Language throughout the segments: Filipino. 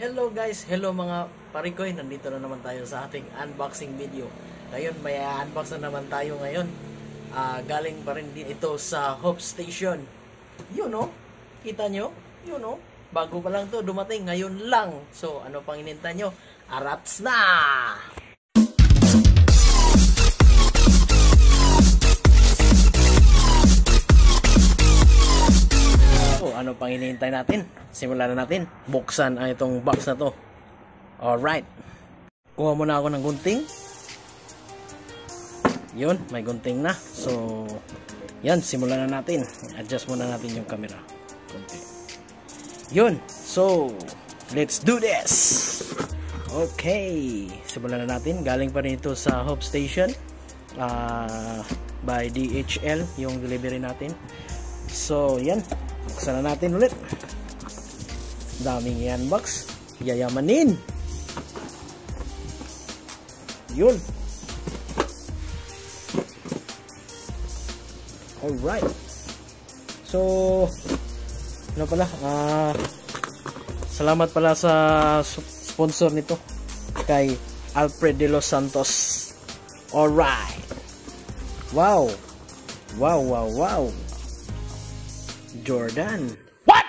Hello guys, hello mga parikoy, nandito na naman tayo sa ating unboxing video. Ngayon may unbox na naman tayo ngayon. Ah, galing pa rin din ito sa Hope Station. Yun oh, kita nyo? Yun oh, bago pa lang to dumating, ngayon lang. So ano pang inintay nyo? Arats na! Pang hinihintay natin? Simulan na natin. Buksan ang itong box na to. Alright. Kuha muna ako ng gunting. Yun, may gunting na. So, yan, simulan na natin. Adjust muna natin yung camera. Kunti. Yun. So, let's do this! Okay. Simulan na natin. Galing pa rin ito sa Hope Station. Uh, by DHL, yung delivery natin. So, yan. Buksan na natin ulit. Daming yan box. Yayamanin. Yun. Alright. So, ano pala? Ah, salamat pala sa sponsor nito. Kay Alfred de los Santos. Alright. Wow. Wow, wow, wow. Jordan. What?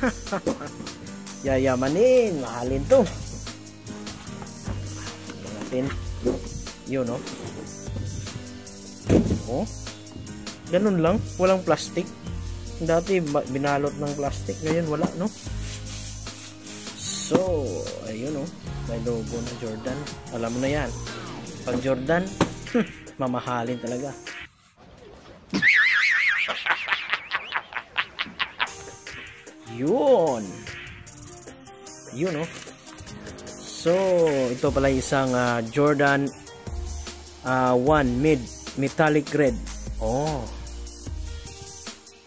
Yayamanin, mahalin to. Tingnan natin. Yun, no? Oh. Ganun lang, walang plastic. Dati binalot ng plastic, ngayon wala, no? So, ayun, no? May logo na Jordan. Alam mo na yan. Pag Jordan, mamahalin talaga. Yun. Yun, oh. So, ito pala isang uh, Jordan uh, 1 mid metallic red. Oh.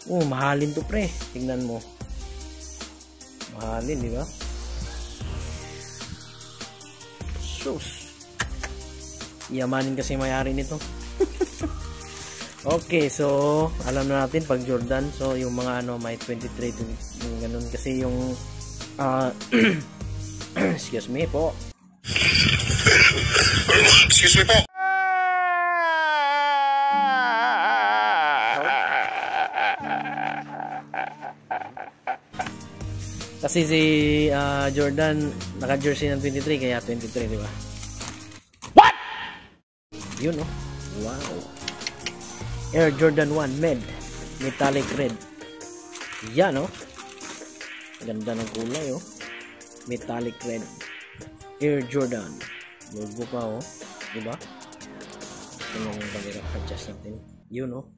Oh, mahalin to pre. Tingnan mo. Mahalin, di ba? Sus. Yamanin kasi mayari nito. Okay, so alam na natin pag Jordan, so yung mga ano may 23 yung ganun kasi yung uh, excuse me po. Excuse me po. Kasi si uh, Jordan naka-jersey ng 23 kaya 23, di ba? What? Yun oh. Wow. Air Jordan 1 Med. Metallic red. Yan oh. Ganda ng kulay oh. Metallic red. Air Jordan. Logo pa oh. Diba? Ito yung camera adjust natin. Yun oh.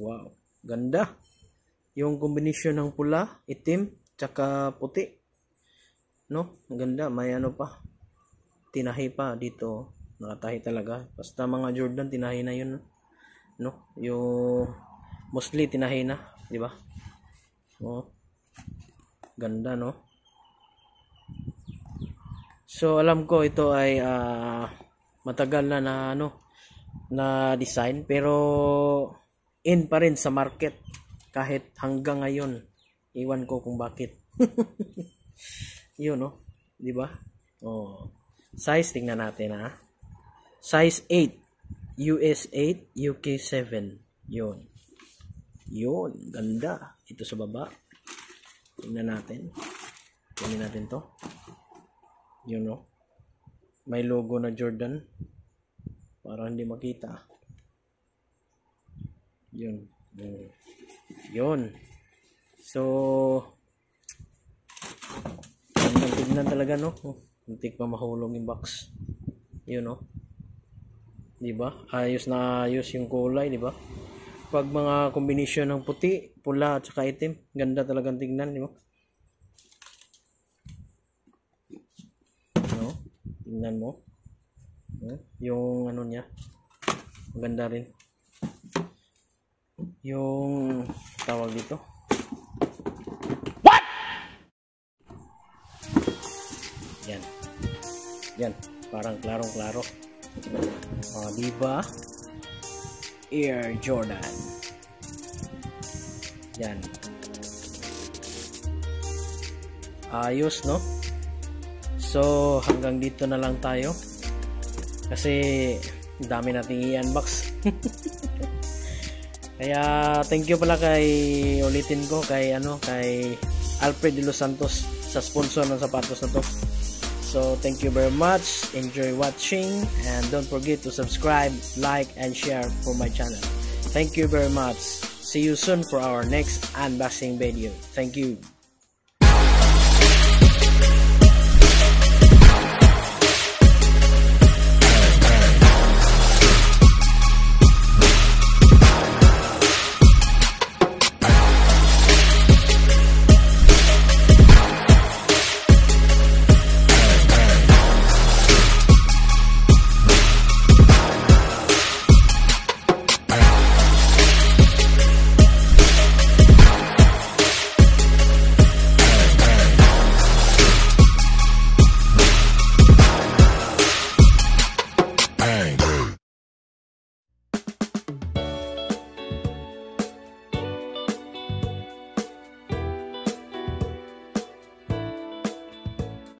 Wow. Ganda. Yung kombinasyon ng pula itim tsaka puti. No? Ganda. May ano pa. Tinahi pa dito nakatahi talaga. Basta mga Jordan tinahi na yun no? Yung mostly tinahi na di ba? Oh ganda no? So alam ko ito ay uh, matagal na na ano na design pero in pa rin sa market kahit hanggang ngayon. Iwan ko kung bakit. Yun no? Di ba? Oh size tingnan natin ha Size 8. US 8, UK 7. Yun. Yun. Ganda. Ito sa baba. Tingnan natin. Tingnan natin to. Yun no. May logo na Jordan. Para hindi makita. Yun. Yun. So, tingnan, tignan talaga no. Muntik pa mahulog yung box. Yun no. 'Di ba? Ayos na ayos yung kulay, 'di ba? Pag mga kombinasyon ng puti, pula at saka itim, ganda talagang tingnan, 'di ba? No? Tingnan mo. No? Yung ano niya. Maganda rin. Yung tawag dito. What? Yan. Yan, parang klarong-klaro. Oh, di ba? Air Jordan. Yan. ayos no so hanggang dito na lang tayo kasi dami nating i-unbox kaya thank you pala kay ulitin ko kay ano kay Alfred de los Santos sa sponsor ng sapatos na to so thank you very much. Enjoy watching. And don't forget to subscribe like and share for my channel. Thank you very much. See you soon for our next unboxing video. Thank you